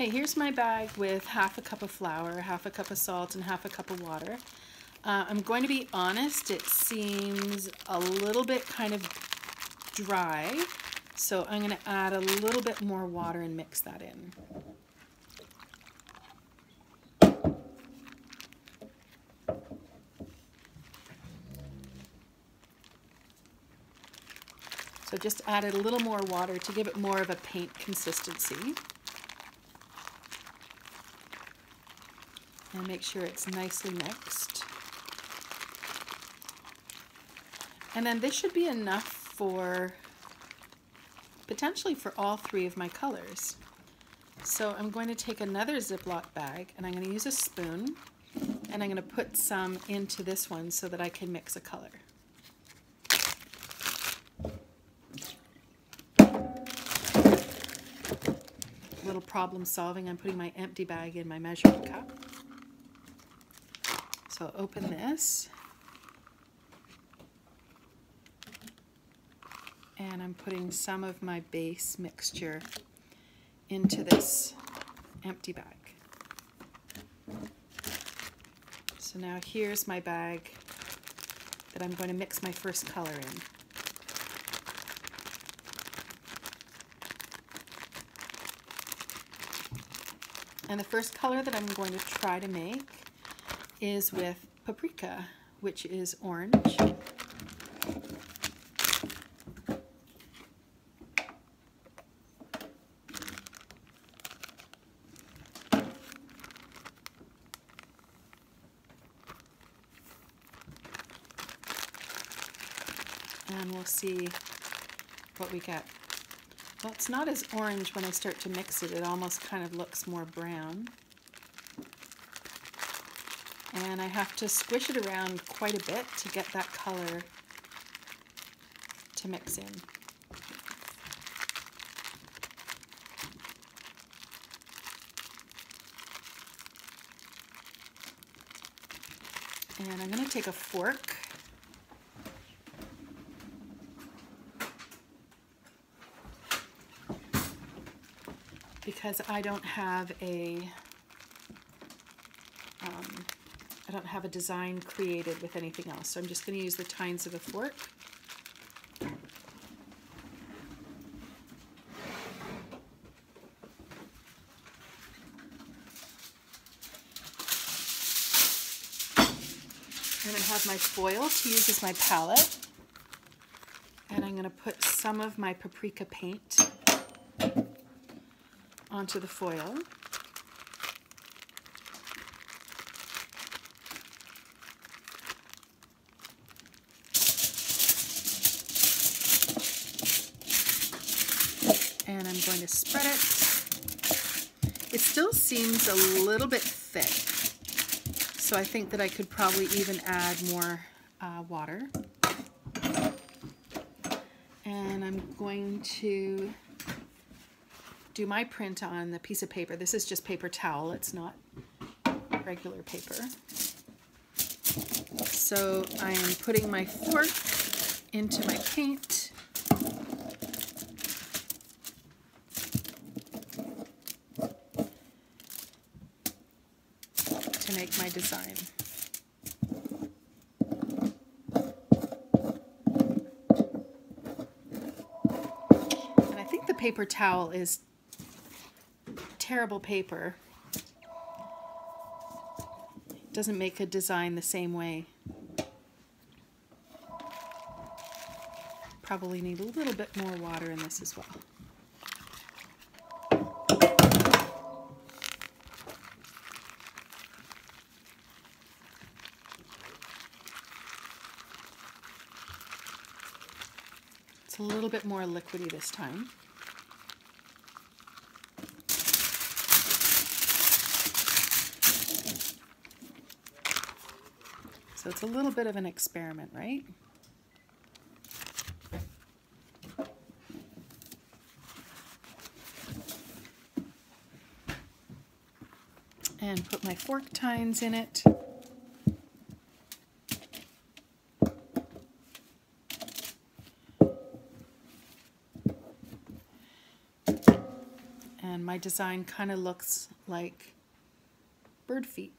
Okay, here's my bag with half a cup of flour, half a cup of salt, and half a cup of water. Uh, I'm going to be honest, it seems a little bit kind of dry, so I'm going to add a little bit more water and mix that in. So just added a little more water to give it more of a paint consistency. And make sure it's nicely mixed. And then this should be enough for, potentially for all three of my colors. So I'm going to take another Ziploc bag and I'm going to use a spoon and I'm going to put some into this one so that I can mix a color. little problem solving, I'm putting my empty bag in my measuring cup. So I'll open this. And I'm putting some of my base mixture into this empty bag. So now here's my bag that I'm going to mix my first color in. And the first color that I'm going to try to make is with paprika, which is orange. And we'll see what we get. Well, it's not as orange when I start to mix it. It almost kind of looks more brown. And I have to squish it around quite a bit to get that color to mix in. And I'm going to take a fork because I don't have a um, I don't have a design created with anything else. So I'm just going to use the tines of a fork. And I have my foil to use as my palette. And I'm going to put some of my paprika paint onto the foil. And I'm going to spread it. It still seems a little bit thick, so I think that I could probably even add more uh, water. And I'm going to do my print on the piece of paper. This is just paper towel, it's not regular paper. So I am putting my fork into my paint. To make my design. And I think the paper towel is terrible paper. doesn't make a design the same way. Probably need a little bit more water in this as well. A little bit more liquidy this time. So it's a little bit of an experiment, right? And put my fork tines in it. And my design kind of looks like bird feet.